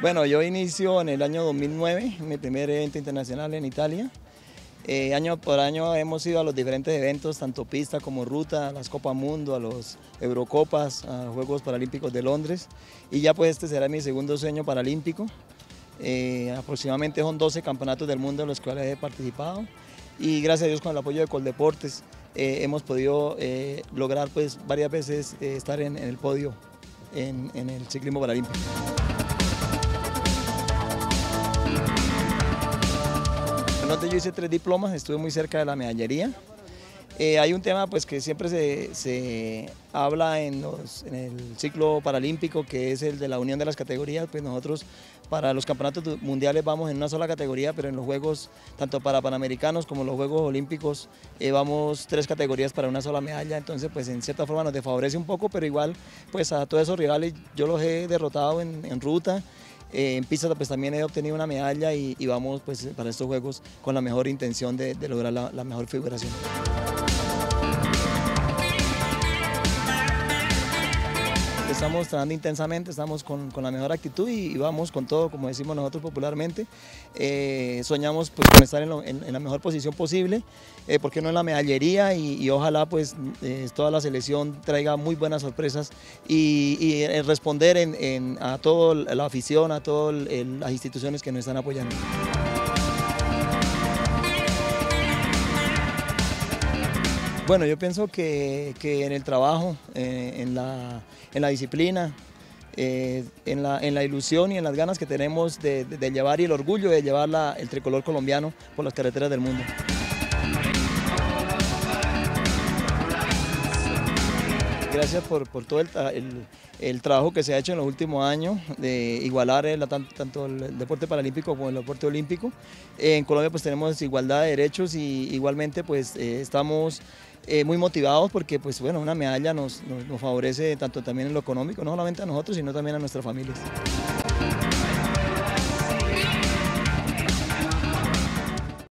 Bueno, yo inicio en el año 2009, mi primer evento internacional en Italia. Eh, año por año hemos ido a los diferentes eventos, tanto pista como ruta, a las Copas Mundo, a los Eurocopas, a Juegos Paralímpicos de Londres. Y ya pues este será mi segundo sueño paralímpico. Eh, aproximadamente son 12 campeonatos del mundo en los cuales he participado. Y gracias a Dios con el apoyo de Coldeportes eh, hemos podido lograr pues varias veces estar en, el podio en el ciclismo paralímpico. Yo hice tres diplomas, estuve muy cerca de la medallería. Eh, hay un tema pues, que siempre se, habla en, el ciclo paralímpico, que es el de la unión de las categorías. Pues nosotros para los campeonatos mundiales vamos en una sola categoría, pero en los Juegos, tanto para Panamericanos como los Juegos Olímpicos, eh, vamos tres categorías para una sola medalla. Entonces, pues en cierta forma nos desfavorece un poco, pero igual pues a todos esos rivales yo los he derrotado en, en ruta. Eh, en pista pues también he obtenido una medalla y, vamos pues para estos juegos con la mejor intención de, lograr la mejor figuración. Estamos trabajando intensamente, estamos con, la mejor actitud y, vamos con todo, como decimos nosotros popularmente. Eh, soñamos pues, con estar en, la mejor posición posible, eh, porque no en la medallería y, ojalá pues eh, toda la selección traiga muy buenas sorpresas y, responder a toda la afición, a todas las instituciones que nos están apoyando. Bueno, yo pienso que, en el trabajo, eh, en, la, disciplina, eh, en, la, ilusión y en las ganas que tenemos de, llevar y el orgullo de llevar el tricolor colombiano por las carreteras del mundo. Gracias por, todo el, trabajo que se ha hecho en los últimos años de igualar tanto el deporte paralímpico como el deporte olímpico. en Colombia pues tenemos igualdad de derechos y igualmente pues eh, estamos eh, muy motivados porque pues bueno, una medalla nos, nos favorece tanto también en lo económico, no solamente a nosotros, sino también a nuestras familias.